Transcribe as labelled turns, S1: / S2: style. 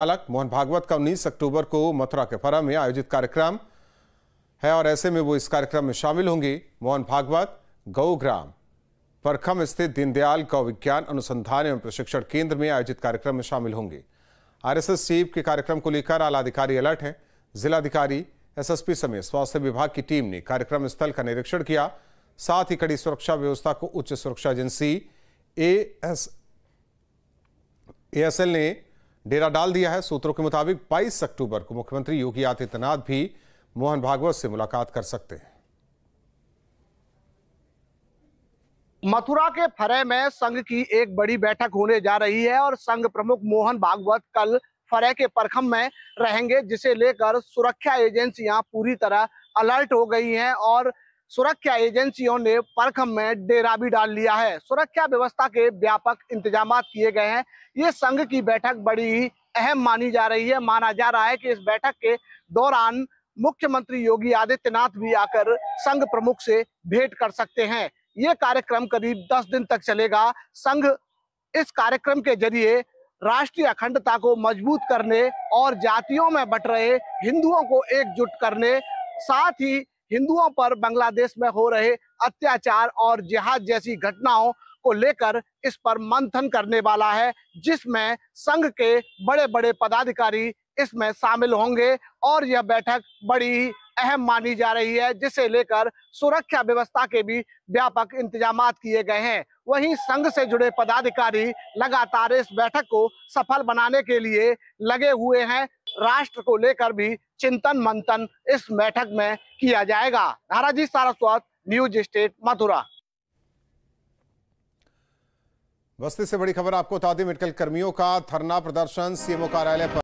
S1: संचालक मोहन भागवत का 19 अक्टूबर को मथुरा के फरा में आयोजित कार्यक्रम है और ऐसे में वो इस कार्यक्रम में शामिल होंगे। मोहन भागवत गौ ग्राम, परखम स्थित दीनदयाल गौ विज्ञान अनुसंधान एवं प्रशिक्षण केंद्र में आयोजित कार्यक्रम में शामिल होंगे। आरएसएस चीफ के कार्यक्रम को लेकर आला अधिकारी अलर्ट हैं। जिलाधिकारी एसएसपी समेत स्वास्थ्य विभाग की टीम ने कार्यक्रम स्थल का निरीक्षण किया। साथ ही कड़ी सुरक्षा व्यवस्था को उच्च सुरक्षा एजेंसी एएस एएसएल ने डेरा डाल दिया है। सूत्रों के मुताबिक 22 अक्टूबर को मुख्यमंत्री योगी आदित्यनाथ भी मोहन भागवत से मुलाकात कर सकते हैं।
S2: मथुरा के फरे में संघ की एक बड़ी बैठक होने जा रही है और संघ प्रमुख मोहन भागवत कल फरे के परखम में रहेंगे, जिसे लेकर सुरक्षा एजेंसियाँ पूरी तरह अलर्ट हो गई हैं और सुरक्षा एजेंसियों ने परखम में डेरा भी डाल लिया है। सुरक्षा व्यवस्था के व्यापक इंतज़ाम किए गए हैं। ये संघ की बैठक बड़ी ही अहम मानी जा रही है। माना जा रहा है कि इस बैठक के दौरान मुख्यमंत्री योगी आदित्यनाथ भी आकर संघ प्रमुख से भेंट कर सकते हैं। ये कार्यक्रम करीब दस दिन तक चलेगा। संघ इस कार्यक्रम के ज़रिए राष्ट्रीय अखंडता को मज़बूत करने और जातियों में बट रहे हिंदुओं को एकजुट करने, साथ ही हिंदुओं पर बांग्लादेश में हो रहे अत्याचार और जिहाद जैसी घटनाओं को लेकर इस पर मंथन करने वाला है, जिसमें संघ के बड़े बड़े पदाधिकारी इसमें शामिल होंगे और यह बैठक बड़ी अहम मानी जा रही है, जिसे लेकर सुरक्षा व्यवस्था के भी व्यापक इंतज़ाम किए गए हैं। वहीं संघ से जुड़े पदाधिकारी लगातार इस बैठक को सफल बनाने के लिए लगे हुए हैं राष्ट्र को लेकर भी चिंतन मंथन इस बैठक में किया जाएगा। Dharaji Saraswat, news state, Mathura.
S1: बस्ती से बड़ी खबर आपको बता दी मेडिकल कर्मियों का धरना प्रदर्शन, सीएमओ कार्यालय पर।